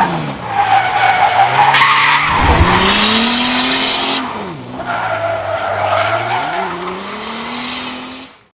Ajá.